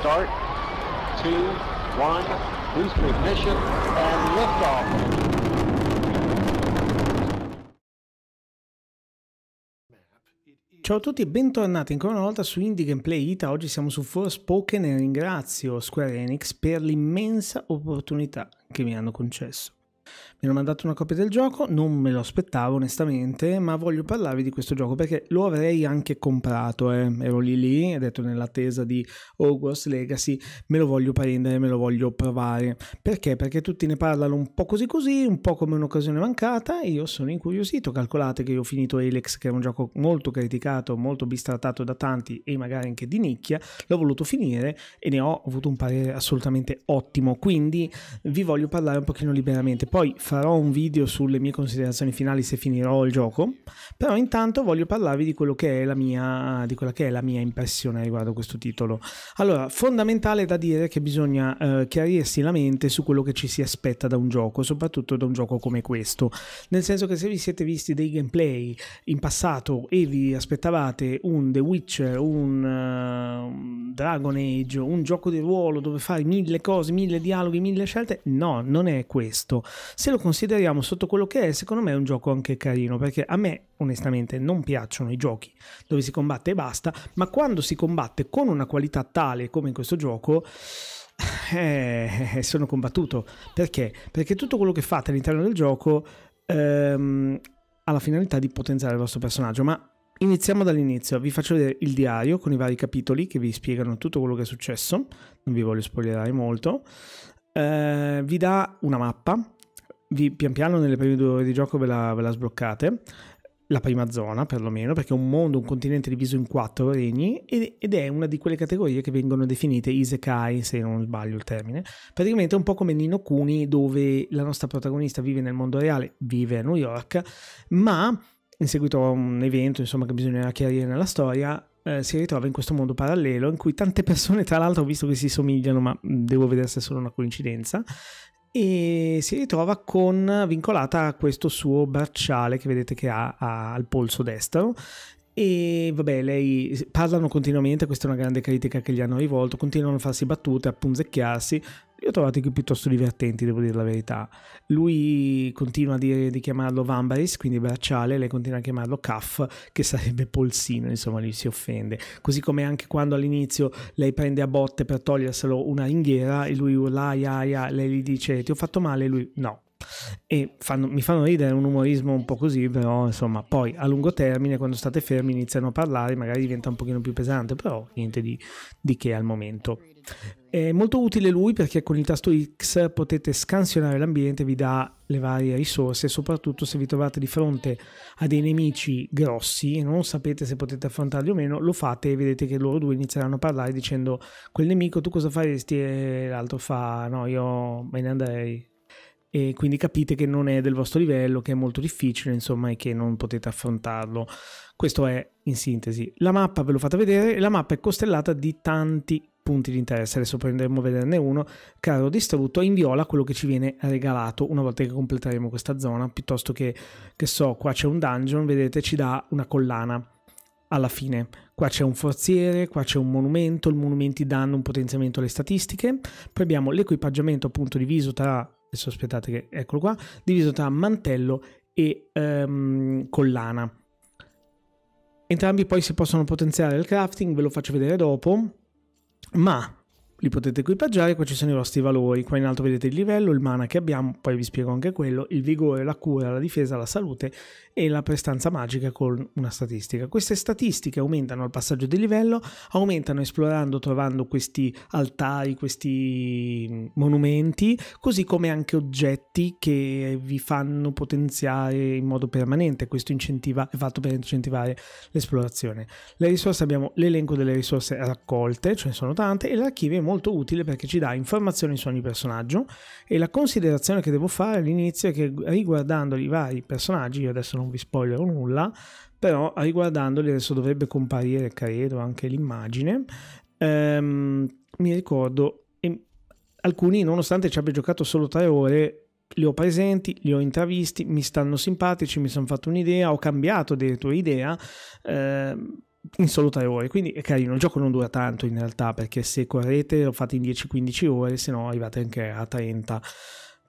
start. Two, one, booster ignition, and liftoff. Ciao a tutti e bentornati ancora una volta su Indie Gameplay Ita. Oggi siamo su Forspoken e ringrazio Square Enix per l'immensa opportunità che mi hanno concesso. Mi hanno mandato una copia del gioco, non me lo aspettavo onestamente, ma voglio parlarvi di questo gioco perché lo avrei anche comprato, eh. ero lì lì, ho detto nell'attesa di Hogwarts Legacy, me lo voglio prendere, me lo voglio provare. Perché? Perché tutti ne parlano un po' così così, un po' come un'occasione mancata io sono incuriosito. Calcolate che io ho finito Elex, che è un gioco molto criticato, molto bistrattato da tanti e magari anche di nicchia, l'ho voluto finire e ne ho avuto un parere assolutamente ottimo, quindi vi voglio parlare un pochino liberamente. Poi farò un video sulle mie considerazioni finali se finirò il gioco, però intanto voglio parlarvi di, quello che è la mia, di quella che è la mia impressione riguardo questo titolo. Allora, fondamentale da dire che bisogna eh, chiarirsi la mente su quello che ci si aspetta da un gioco, soprattutto da un gioco come questo, nel senso che se vi siete visti dei gameplay in passato e vi aspettavate un The Witcher, un uh, Dragon Age, un gioco di ruolo dove fai mille cose, mille dialoghi, mille scelte, no, non è questo. Se lo consideriamo sotto quello che è, secondo me è un gioco anche carino, perché a me onestamente non piacciono i giochi dove si combatte e basta, ma quando si combatte con una qualità tale come in questo gioco, eh, sono combattuto. Perché? Perché tutto quello che fate all'interno del gioco ehm, ha la finalità di potenziare il vostro personaggio, ma Iniziamo dall'inizio, vi faccio vedere il diario con i vari capitoli che vi spiegano tutto quello che è successo, non vi voglio spoilerare molto. Eh, vi dà una mappa vi, pian piano nelle prime due ore di gioco ve la, ve la sbloccate la prima zona perlomeno, perché è un mondo, un continente diviso in quattro regni ed è una di quelle categorie che vengono definite isekai, se non sbaglio il termine. Praticamente è un po' come Nino Kuni, dove la nostra protagonista vive nel mondo reale, vive a New York, ma in seguito a un evento insomma, che bisognerà chiarire nella storia, eh, si ritrova in questo mondo parallelo in cui tante persone, tra l'altro ho visto che si somigliano, ma devo vedere se è solo una coincidenza, e si ritrova con vincolata a questo suo bracciale che vedete che ha, ha al polso destro. E vabbè, lei parlano continuamente, questa è una grande critica che gli hanno rivolto, continuano a farsi battute, a punzecchiarsi, li ho trovati piuttosto divertenti, devo dire la verità. Lui continua a dire di chiamarlo Vambaris, quindi bracciale, lei continua a chiamarlo Caff, che sarebbe polsino, insomma, lui si offende. Così come anche quando all'inizio lei prende a botte per toglierselo una ringhiera e lui urla, aia, aia, lei gli dice ti ho fatto male, e lui no, e fanno, mi fanno ridere un umorismo un po' così, però insomma poi a lungo termine quando state fermi iniziano a parlare, magari diventa un pochino più pesante, però niente di, di che al momento. È molto utile lui perché con il tasto X potete scansionare l'ambiente, vi dà le varie risorse, soprattutto se vi trovate di fronte a dei nemici grossi e non sapete se potete affrontarli o meno, lo fate e vedete che loro due inizieranno a parlare dicendo quel nemico tu cosa faresti? E l'altro fa no io me ne andrei e quindi capite che non è del vostro livello, che è molto difficile, insomma, e che non potete affrontarlo. Questo è in sintesi. La mappa ve l'ho fatta vedere, la mappa è costellata di tanti punti di interesse, adesso prenderemo a vederne uno, caro distrutto, in viola quello che ci viene regalato una volta che completeremo questa zona, piuttosto che, che so, qua c'è un dungeon, vedete, ci dà una collana alla fine. Qua c'è un forziere, qua c'è un monumento, i monumenti danno un potenziamento alle statistiche, poi abbiamo l'equipaggiamento appunto diviso tra adesso aspettate che eccolo qua, diviso tra mantello e um, collana. Entrambi poi si possono potenziare il crafting, ve lo faccio vedere dopo, ma li potete equipaggiare, qua ci sono i vostri valori, qua in alto vedete il livello, il mana che abbiamo, poi vi spiego anche quello, il vigore, la cura, la difesa, la salute e la prestanza magica con una statistica. Queste statistiche aumentano al passaggio di livello, aumentano esplorando, trovando questi altari, questi monumenti, così come anche oggetti che vi fanno potenziare in modo permanente, questo incentiva, è fatto per incentivare l'esplorazione. Le risorse abbiamo l'elenco delle risorse raccolte, ce ne sono tante, e l'archivio è molto utile perché ci dà informazioni su ogni personaggio e la considerazione che devo fare all'inizio è che riguardando i vari personaggi, io adesso non vi spoilerò nulla, però riguardandoli adesso dovrebbe comparire, credo, anche l'immagine, ehm, mi ricordo, e alcuni nonostante ci abbia giocato solo tre ore, li ho presenti, li ho intravisti, mi stanno simpatici, mi sono fatto un'idea, ho cambiato addirittura idea, eh, in solo 3 ore, quindi è carino, il gioco non dura tanto in realtà perché se correte lo fate in 10-15 ore, se no arrivate anche a 30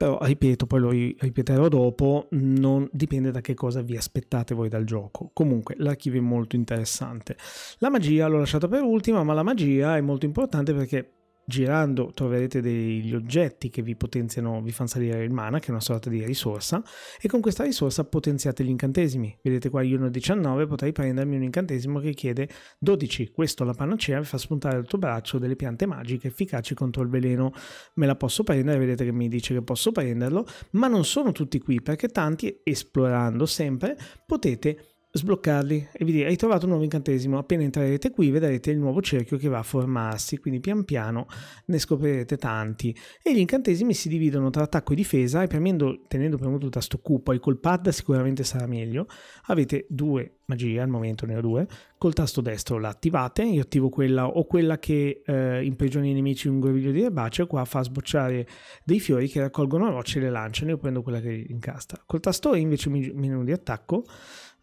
però ripeto, poi lo ripeterò dopo, non dipende da che cosa vi aspettate voi dal gioco. Comunque l'archivio è molto interessante. La magia l'ho lasciata per ultima, ma la magia è molto importante perché girando troverete degli oggetti che vi potenziano, vi fanno salire il mana, che è una sorta di risorsa, e con questa risorsa potenziate gli incantesimi. Vedete qua io ne ho 19, potrei prendermi un incantesimo che chiede 12. Questo la panacea vi fa spuntare dal tuo braccio delle piante magiche efficaci contro il veleno. Me la posso prendere, vedete che mi dice che posso prenderlo, ma non sono tutti qui perché tanti, esplorando sempre, potete sbloccarli e vi dire hai trovato un nuovo incantesimo. Appena entrerete qui vedrete il nuovo cerchio che va a formarsi quindi pian piano ne scoprirete tanti. E gli incantesimi si dividono tra attacco e difesa e premendo, tenendo premuto il tasto Q poi col pad sicuramente sarà meglio. Avete due magie al momento ne ho due. Col tasto destro la attivate io attivo quella o quella che eh, imprigiona i nemici in un groviglio di erbaceo qua fa sbocciare dei fiori che raccolgono rocce e le lanciano io prendo quella che incastra. Col tasto E invece menu di attacco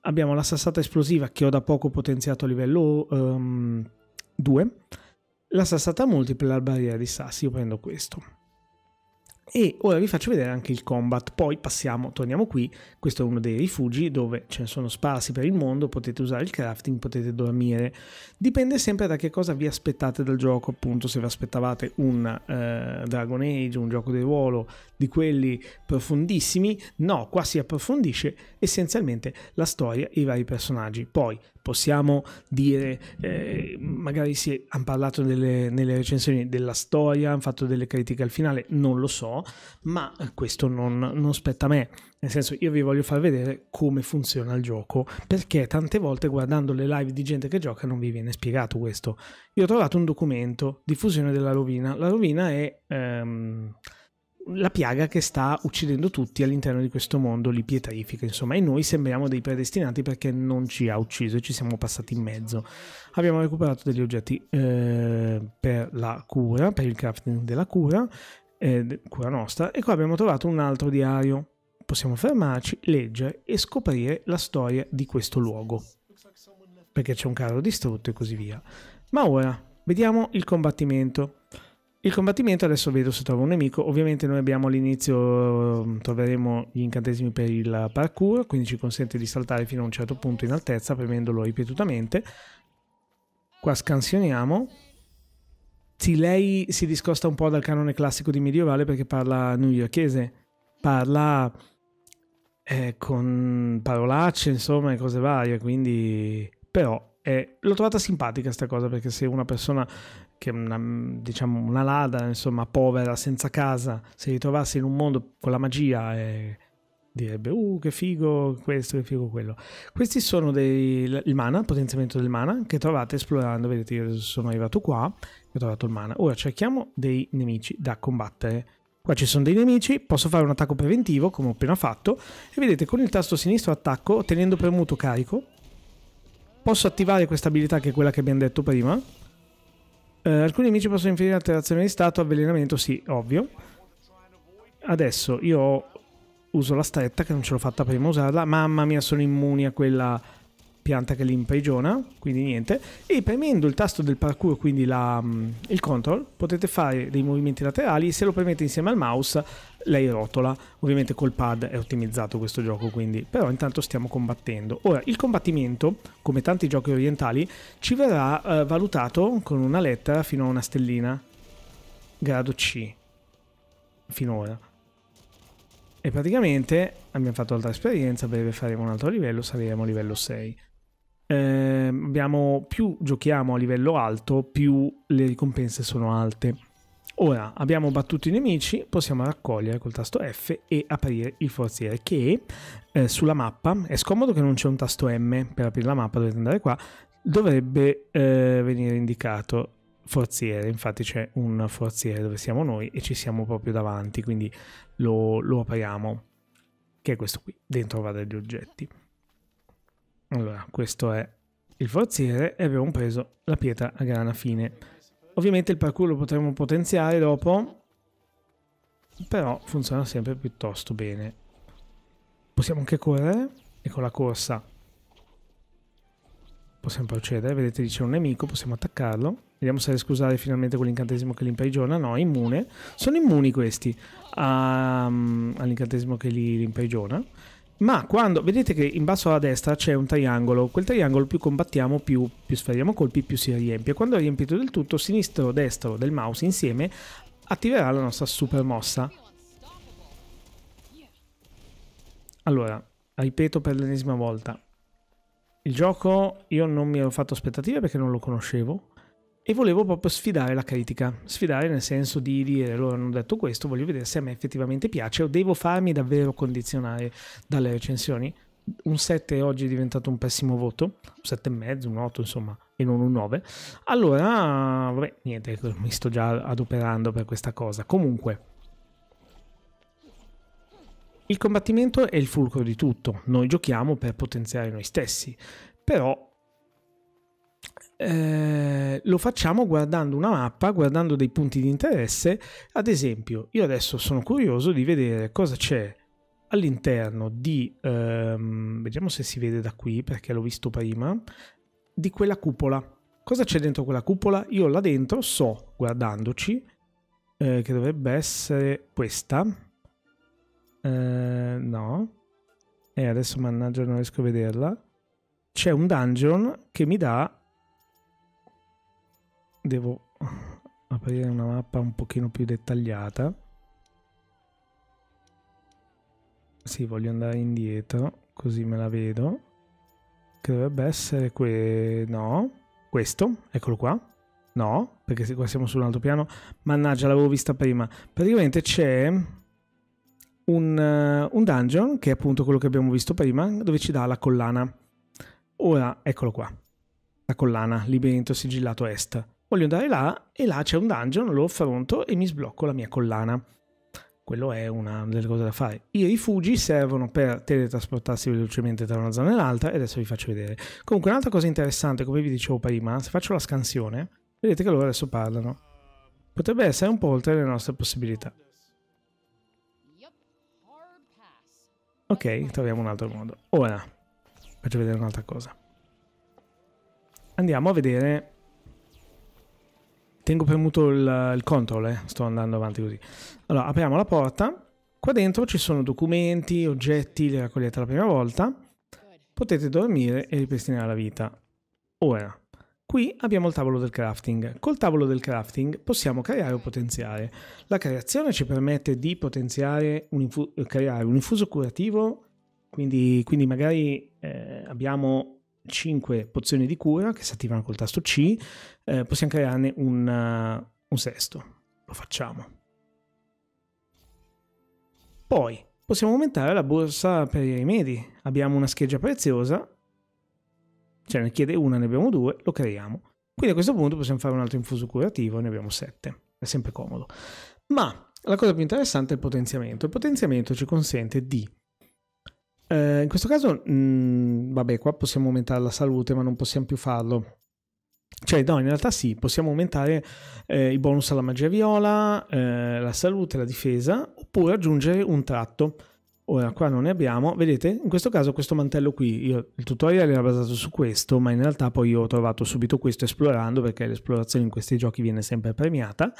abbiamo la sassata esplosiva che ho da poco potenziato a livello um, 2, la sassata multipla e la barriera di sassi, io prendo questo. E ora vi faccio vedere anche il combat, poi passiamo, torniamo qui, questo è uno dei rifugi dove ce ne sono sparsi per il mondo, potete usare il crafting, potete dormire, dipende sempre da che cosa vi aspettate dal gioco, appunto se vi aspettavate un eh, Dragon Age, un gioco di ruolo di quelli profondissimi, no, qua si approfondisce essenzialmente la storia e i vari personaggi, poi possiamo dire, eh, magari si hanno parlato delle, nelle recensioni della storia, hanno fatto delle critiche al finale, non lo so, ma questo non, non spetta a me. Nel senso, io vi voglio far vedere come funziona il gioco, perché tante volte guardando le live di gente che gioca non vi viene spiegato questo. Io ho trovato un documento, diffusione della rovina. La rovina è... Ehm, la piaga che sta uccidendo tutti all'interno di questo mondo li pietrifica, insomma, e noi sembriamo dei predestinati perché non ci ha ucciso e ci siamo passati in mezzo. Abbiamo recuperato degli oggetti eh, per la cura, per il crafting della cura, eh, cura nostra, e qua abbiamo trovato un altro diario. Possiamo fermarci, leggere e scoprire la storia di questo luogo, perché c'è un carro distrutto e così via. Ma ora vediamo il combattimento. Il combattimento adesso vedo se trovo un nemico, ovviamente noi abbiamo all'inizio, mm, troveremo gli incantesimi per il parkour, quindi ci consente di saltare fino a un certo punto in altezza premendolo ripetutamente. Qua scansioniamo. Sì, lei si discosta un po' dal canone classico di medievale perché parla newyorkese, parla eh, con parolacce, insomma, e cose varie, quindi... Però eh, l'ho trovata simpatica questa cosa perché se una persona che una, diciamo una lada, insomma, povera, senza casa, si ritrovasse in un mondo con la magia e direbbe uh che figo questo, che figo quello. Questi sono dei, il mana, potenziamento del mana che trovate esplorando, vedete io sono arrivato qua, ho trovato il mana. Ora cerchiamo dei nemici da combattere. Qua ci sono dei nemici, posso fare un attacco preventivo come ho appena fatto e vedete con il tasto sinistro attacco tenendo premuto carico posso attivare questa abilità che è quella che abbiamo detto prima eh, alcuni nemici possono inferire alterazione di stato, avvelenamento, sì, ovvio. Adesso io uso la stretta, che non ce l'ho fatta prima usarla. Mamma mia, sono immuni a quella pianta che li imprigiona, quindi niente. E premendo il tasto del parkour, quindi la, mm, il control, potete fare dei movimenti laterali. Se lo premete insieme al mouse, lei rotola. Ovviamente col pad è ottimizzato questo gioco, quindi. Però intanto stiamo combattendo. Ora, il combattimento, come tanti giochi orientali, ci verrà eh, valutato con una lettera fino a una stellina. Grado C. Finora. E praticamente abbiamo fatto altra esperienza, breve faremo un altro livello, saliremo a livello 6 eh, abbiamo, più giochiamo a livello alto, più le ricompense sono alte. Ora abbiamo battuto i nemici, possiamo raccogliere col tasto F e aprire il forziere che eh, sulla mappa, è scomodo che non c'è un tasto M per aprire la mappa, dovete andare qua, dovrebbe eh, venire indicato forziere, infatti c'è un forziere dove siamo noi e ci siamo proprio davanti, quindi lo, lo apriamo, che è questo qui, dentro va degli oggetti. Allora, questo è il forziere e abbiamo preso la pietra a grana fine. Ovviamente il parkour lo potremo potenziare dopo, però funziona sempre piuttosto bene. Possiamo anche correre e con la corsa possiamo procedere. Vedete, dice un nemico, possiamo attaccarlo. Vediamo se riesco a usare finalmente quell'incantesimo che li imprigiona. No, immune. Sono immuni questi um, all'incantesimo che li imprigiona. Ma quando vedete che in basso alla destra c'è un triangolo, quel triangolo più combattiamo, più, più sferiamo colpi, più si riempie. Quando è riempito del tutto, sinistro e destro del mouse insieme attiverà la nostra super mossa. Allora, ripeto per l'ennesima volta, il gioco io non mi ero fatto aspettative perché non lo conoscevo e volevo proprio sfidare la critica, sfidare nel senso di dire loro hanno detto questo, voglio vedere se a me effettivamente piace o devo farmi davvero condizionare dalle recensioni. Un 7 oggi è diventato un pessimo voto, un 7,5, un 8 insomma, e non un 9. Allora, vabbè, niente, mi sto già adoperando per questa cosa. Comunque, il combattimento è il fulcro di tutto, noi giochiamo per potenziare noi stessi, però eh, lo facciamo guardando una mappa, guardando dei punti di interesse. Ad esempio, io adesso sono curioso di vedere cosa c'è all'interno di, ehm, vediamo se si vede da qui perché l'ho visto prima, di quella cupola. Cosa c'è dentro quella cupola? Io là dentro so, guardandoci, eh, che dovrebbe essere questa eh, no. E adesso mannaggia non riesco a vederla. C'è un dungeon che mi dà... Devo aprire una mappa un pochino più dettagliata. Sì, voglio andare indietro, così me la vedo. Che dovrebbe essere que... No, questo, eccolo qua. No, perché qua siamo su un altro piano. Mannaggia, l'avevo vista prima. Praticamente c'è un, un dungeon, che è appunto quello che abbiamo visto prima, dove ci dà la collana. Ora, eccolo qua, la collana, libero sigillato est. Voglio andare là e là c'è un dungeon, lo affronto e mi sblocco la mia collana. Quello è una delle cose da fare. I rifugi servono per teletrasportarsi velocemente tra una zona e l'altra e adesso vi faccio vedere. Comunque un'altra cosa interessante, come vi dicevo prima, se faccio la scansione, vedete che loro adesso parlano. Potrebbe essere un po' oltre le nostre possibilità. Ok, troviamo un altro modo. Ora, faccio vedere un'altra cosa. Andiamo a vedere... Tengo premuto il, il control, eh? sto andando avanti così. Allora, apriamo la porta. Qua dentro ci sono documenti, oggetti, li raccogliete la prima volta. Potete dormire e ripristinare la vita. Ora, Qui abbiamo il tavolo del crafting. Col tavolo del crafting possiamo creare o potenziare. La creazione ci permette di potenziare un infu- creare un infuso curativo, quindi, quindi magari eh, abbiamo 5 pozioni di cura che si attivano col tasto C, eh, possiamo crearne un, uh, un sesto. Lo facciamo. Poi possiamo aumentare la borsa per i rimedi. Abbiamo una scheggia preziosa cioè ne chiede una, ne abbiamo due, lo creiamo. Quindi a questo punto possiamo fare un altro infuso curativo, ne abbiamo sette, è sempre comodo. Ma la cosa più interessante è il potenziamento. Il potenziamento ci consente di eh, in questo caso, mh, mm, vabbè, qua possiamo aumentare la salute, ma non possiamo più farlo. Cioè, no, in realtà sì, possiamo aumentare eh, i bonus alla magia viola, eh, la salute, la difesa, oppure aggiungere un tratto. Ora qua non ne abbiamo, vedete in questo caso questo mantello qui, io, il tutorial era basato su questo ma in realtà poi io ho trovato subito questo esplorando perché l'esplorazione in questi giochi viene sempre premiata,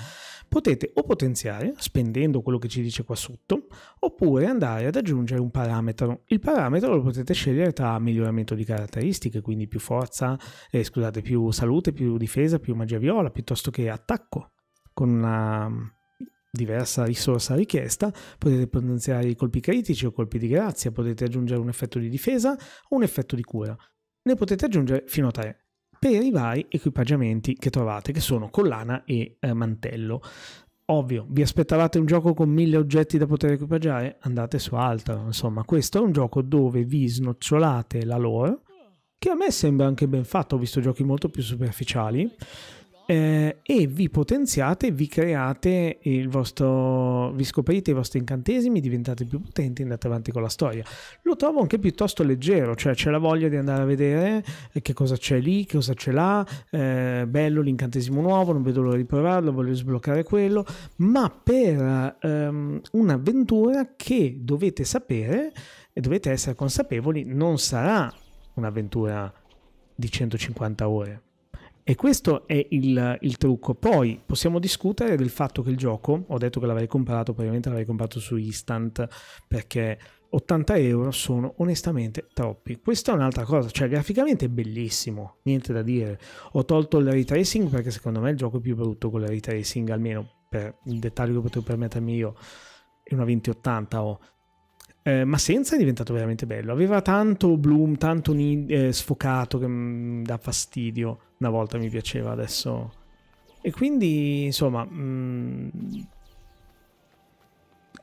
potete o potenziare spendendo quello che ci dice qua sotto oppure andare ad aggiungere un parametro, il parametro lo potete scegliere tra miglioramento di caratteristiche quindi più forza, eh, scusate più salute, più difesa, più magia viola piuttosto che attacco con una diversa risorsa richiesta, potete potenziare i colpi critici o colpi di grazia, potete aggiungere un effetto di difesa o un effetto di cura. Ne potete aggiungere fino a 3 per i vari equipaggiamenti che trovate, che sono collana e eh, mantello. Ovvio, vi aspettavate un gioco con mille oggetti da poter equipaggiare? Andate su altro. Insomma, questo è un gioco dove vi snocciolate la lore, che a me sembra anche ben fatto, ho visto giochi molto più superficiali eh, e vi potenziate, vi create il vostro, vi scoprite i vostri incantesimi, diventate più potenti e andate avanti con la storia. Lo trovo anche piuttosto leggero, cioè c'è la voglia di andare a vedere eh, che cosa c'è lì, che cosa c'è là, eh, bello l'incantesimo nuovo, non vedo l'ora di provarlo, voglio sbloccare quello, ma per ehm, un'avventura che dovete sapere e dovete essere consapevoli non sarà un'avventura di 150 ore. E questo è il, il, trucco. Poi possiamo discutere del fatto che il gioco, ho detto che l'avrei comprato, probabilmente l'avrei comprato su Instant perché 80 euro sono onestamente troppi. Questa è un'altra cosa, cioè graficamente è bellissimo, niente da dire. Ho tolto il ray tracing perché secondo me il gioco è più brutto con il ray tracing, almeno per il dettaglio che potevo permettermi io. È una 2080 ho. Eh, ma senza è diventato veramente bello. Aveva tanto bloom, tanto ni- eh, sfocato che mi dà fastidio. Una volta mi piaceva, adesso... E quindi, insomma, mh, mm,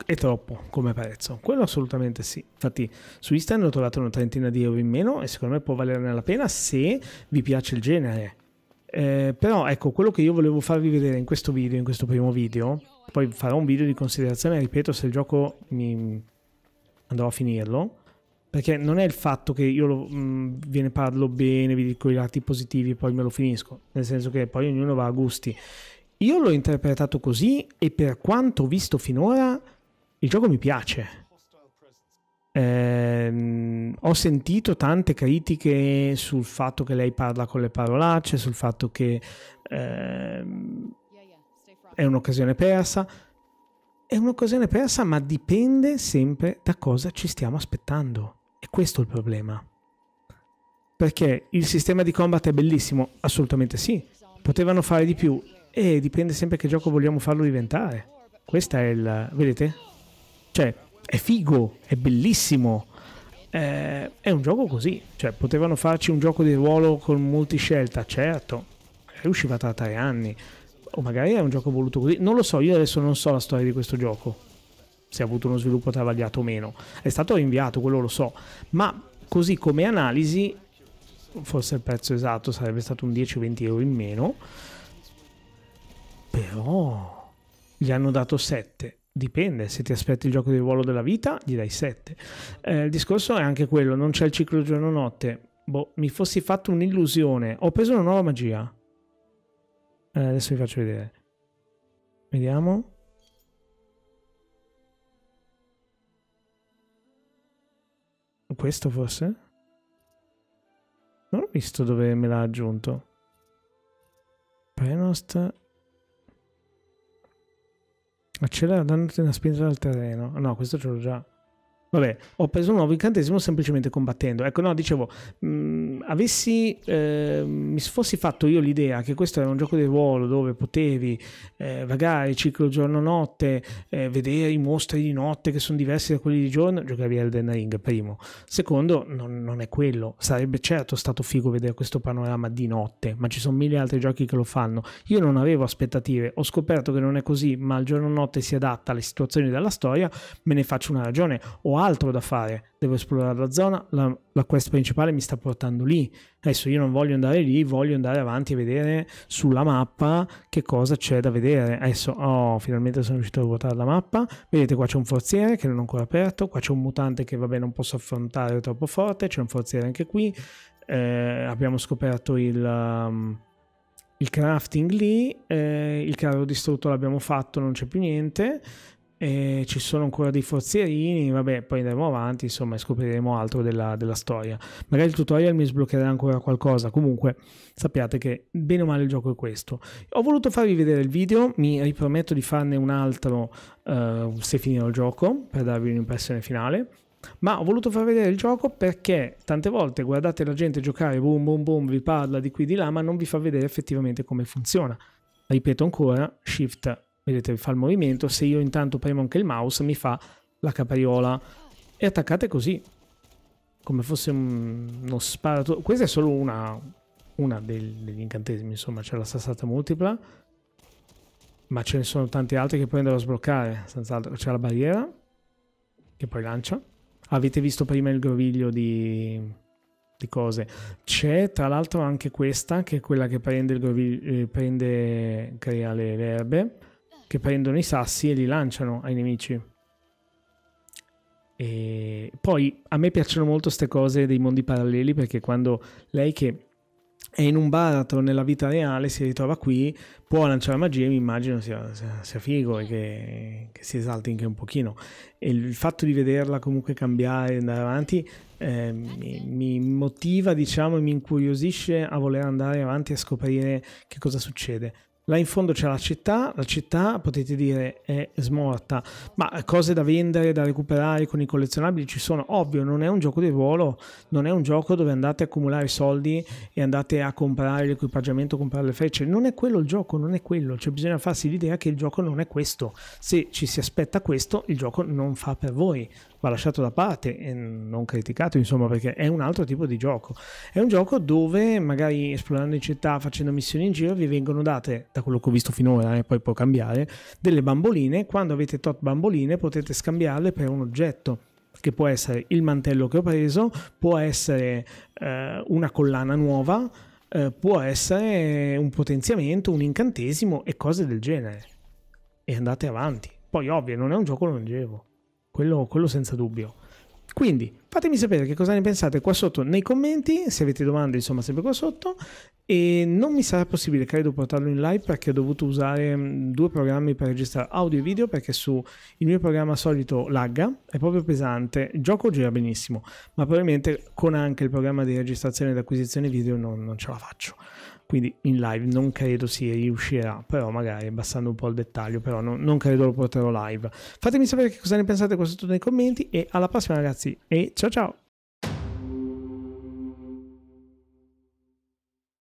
è troppo come prezzo. Quello assolutamente sì. Infatti su Instagram ho trovato una trentina di euro in meno e secondo me può valerne la pena se vi piace il genere. Eh, però ecco, quello che io volevo farvi vedere in questo video, in questo primo video, poi farò un video di considerazione, ripeto, se il gioco mi andrò a finirlo, perché non è il fatto che io lo, mh, ve ne parlo bene, vi dico i lati positivi e poi me lo finisco, nel senso che poi ognuno va a gusti. Io l'ho interpretato così e per quanto ho visto finora il gioco mi piace. Eh, ho sentito tante critiche sul fatto che lei parla con le parolacce, sul fatto che eh, è un'occasione persa. È un'occasione persa, ma dipende sempre da cosa ci stiamo aspettando. E questo è il problema. Perché il sistema di combat è bellissimo? Assolutamente sì. Potevano fare di più e dipende sempre che gioco vogliamo farlo diventare. Questo è il... vedete? Cioè, è figo, è bellissimo. Eh, è un gioco così. Cioè, potevano farci un gioco di ruolo con multiscelta, certo. È usciva tra tre anni. O magari è un gioco voluto così. Non lo so, io adesso non so la storia di questo gioco. Se ha avuto uno sviluppo travagliato o meno. È stato rinviato, quello lo so. Ma così come analisi, forse il prezzo esatto sarebbe stato un 10 o 20 euro in meno. Però gli hanno dato 7 Dipende, se ti aspetti il gioco di ruolo della vita, gli dai 7. Eh, il discorso è anche quello, non c'è il ciclo giorno-notte. Boh, mi fossi fatto un'illusione. Ho preso una nuova magia. Eh, adesso vi faccio vedere. Vediamo. Questo forse? Non ho visto dove me l'ha aggiunto. Prenost Accelera dandoti una spinta dal terreno. No, questo ce l'ho già. Vabbè, ho preso un nuovo incantesimo semplicemente combattendo. Ecco, no, dicevo, mh, mm, avessi, eh, mi fossi fatto io l'idea che questo era un gioco di ruolo dove potevi eh, vagare ciclo giorno-notte, eh, vedere i mostri di notte che sono diversi da quelli di giorno, giocavi Elden Ring, primo. Secondo, non, non è quello. Sarebbe certo stato figo vedere questo panorama di notte, ma ci sono mille altri giochi che lo fanno. Io non avevo aspettative, ho scoperto che non è così, ma il giorno-notte si adatta alle situazioni della storia, me ne faccio una ragione. Ho altro da fare, devo esplorare la zona, la, la, quest principale mi sta portando lì. Adesso io non voglio andare lì, voglio andare avanti e vedere sulla mappa che cosa c'è da vedere. Adesso, oh, finalmente sono riuscito a ruotare la mappa. Vedete qua c'è un forziere che non ho ancora aperto, qua c'è un mutante che vabbè non posso affrontare troppo forte, c'è un forziere anche qui. Eh, abbiamo scoperto il... Um, il crafting lì, eh, il carro distrutto l'abbiamo fatto, non c'è più niente. E ci sono ancora dei forzierini, vabbè, poi andremo avanti, insomma, e scopriremo altro della, della, storia. Magari il tutorial mi sbloccherà ancora qualcosa. Comunque, sappiate che bene o male il gioco è questo. Ho voluto farvi vedere il video, mi riprometto di farne un altro uh, se finirò il gioco, per darvi un'impressione finale. Ma ho voluto far vedere il gioco perché tante volte guardate la gente giocare, boom boom boom, vi parla di qui di là, ma non vi fa vedere effettivamente come funziona. Ripeto ancora, Shift vedete fa il movimento, se io intanto premo anche il mouse mi fa la capriola. E attaccate così come fosse un, uno sparato. Questa è solo una, una del, degli incantesimi insomma c'è la sassata multipla ma ce ne sono tanti altri che poi andrò a sbloccare senz'altro. C'è la barriera che poi lancia. Avete visto prima il groviglio di, di cose. C'è tra l'altro anche questa che è quella che prende il groviglio eh, prende crea le, le erbe che prendono i sassi e li lanciano ai nemici. E poi a me piacciono molto queste cose dei mondi paralleli perché quando lei che è in un baratro nella vita reale, si ritrova qui, può lanciare magia, mi immagino sia, sia, sia figo e che, che, si esalti anche un pochino. E il fatto di vederla comunque cambiare, andare avanti, eh, mi, mi, motiva, diciamo, e mi incuriosisce a voler andare avanti a scoprire che cosa succede. Là in fondo c'è la città, la città potete dire è smorta, ma cose da vendere, da recuperare con i collezionabili ci sono. Ovvio, non è un gioco di ruolo, non è un gioco dove andate a accumulare soldi e andate a comprare l'equipaggiamento, comprare le frecce. Non è quello il gioco, non è quello. Cioè bisogna farsi l'idea che il gioco non è questo. Se ci si aspetta questo, il gioco non fa per voi va lasciato da parte e non criticato, insomma, perché è un altro tipo di gioco. È un gioco dove magari esplorando in città, facendo missioni in giro, vi vengono date, da quello che ho visto finora, e eh, poi può cambiare, delle bamboline. Quando avete tot bamboline potete scambiarle per un oggetto che può essere il mantello che ho preso, può essere eh, una collana nuova, eh, può essere un potenziamento, un incantesimo e cose del genere. E andate avanti. Poi ovvio, non è un gioco longevo quello, quello senza dubbio. Quindi fatemi sapere che cosa ne pensate qua sotto nei commenti, se avete domande insomma sempre qua sotto e non mi sarà possibile credo portarlo in live perché ho dovuto usare mm, due programmi per registrare audio e video perché su il mio programma solito lagga, è proprio pesante, il gioco gira benissimo ma probabilmente con anche il programma di registrazione ed acquisizione video non, non ce la faccio quindi in live non credo si riuscirà, però magari abbassando un po' il dettaglio, però non, non credo lo porterò live. Fatemi sapere che cosa ne pensate qua sotto nei commenti e alla prossima ragazzi e ciao ciao!